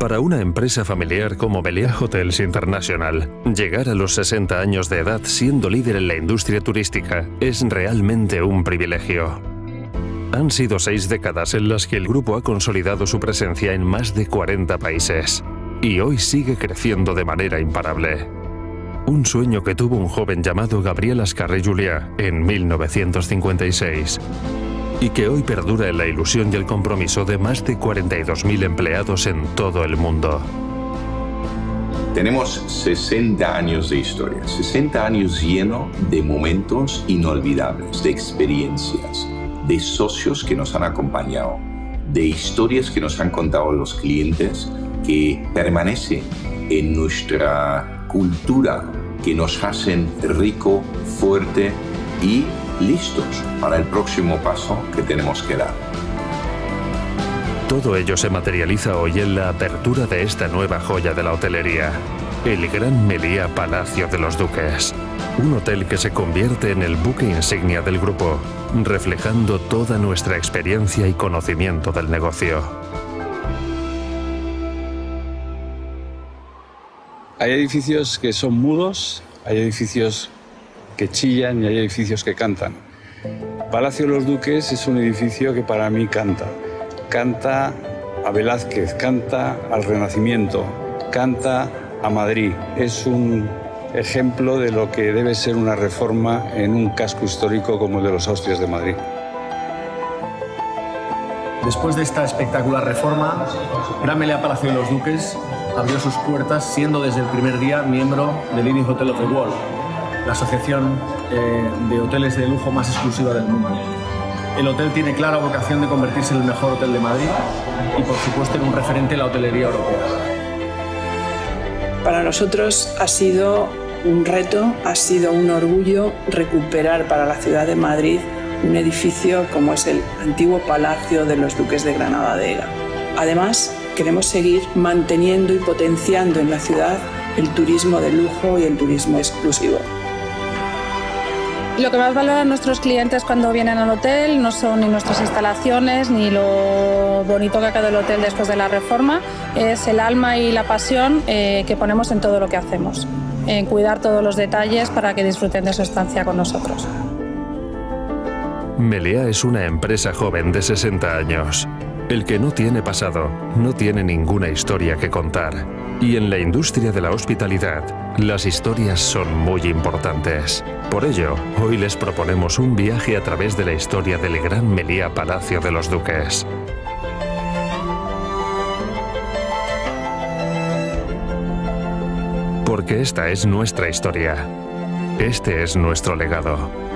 Para una empresa familiar como Meliá Hotels International, llegar a los 60 años de edad siendo líder en la industria turística es realmente un privilegio. Han sido seis décadas en las que el grupo ha consolidado su presencia en más de 40 países y hoy sigue creciendo de manera imparable. Un sueño que tuvo un joven llamado Gabriel Ascarre Juliá en 1956 y que hoy perdura en la ilusión y el compromiso de más de 42.000 empleados en todo el mundo. Tenemos 60 años de historia, 60 años lleno de momentos inolvidables, de experiencias, de socios que nos han acompañado, de historias que nos han contado los clientes que permanecen en nuestra cultura, que nos hacen rico, fuerte y listos para el próximo paso que tenemos que dar. Todo ello se materializa hoy en la apertura de esta nueva joya de la hotelería, el Gran Melía Palacio de los Duques. Un hotel que se convierte en el buque insignia del grupo, reflejando toda nuestra experiencia y conocimiento del negocio. Hay edificios que son mudos, hay edificios que chillan y hay edificios que cantan. Palacio de los Duques es un edificio que para mí canta. Canta a Velázquez, canta al Renacimiento, canta a Madrid. Es un ejemplo de lo que debe ser una reforma en un casco histórico como el de los Austrias de Madrid. Después de esta espectacular reforma, Gran Melea Palacio de los Duques abrió sus puertas siendo desde el primer día miembro del Leading Hotel of the World, la asociación eh, de hoteles de lujo más exclusiva del mundo. El hotel tiene clara vocación de convertirse en el mejor hotel de Madrid y, por supuesto, en un referente de la hotelería europea. Para nosotros ha sido un reto, ha sido un orgullo recuperar para la ciudad de Madrid un edificio como es el antiguo Palacio de los Duques de Granada de Ega. Además, queremos seguir manteniendo y potenciando en la ciudad el turismo de lujo y el turismo exclusivo. Lo que más valoran nuestros clientes cuando vienen al hotel no son ni nuestras instalaciones ni lo bonito que ha quedado el hotel después de la reforma, es el alma y la pasión eh, que ponemos en todo lo que hacemos, en cuidar todos los detalles para que disfruten de su estancia con nosotros. Meliá es una empresa joven de 60 años. El que no tiene pasado no tiene ninguna historia que contar. Y en la industria de la hospitalidad, las historias son muy importantes. Por ello, hoy les proponemos un viaje a través de la historia del Gran Melía Palacio de los Duques. Porque esta es nuestra historia. Este es nuestro legado.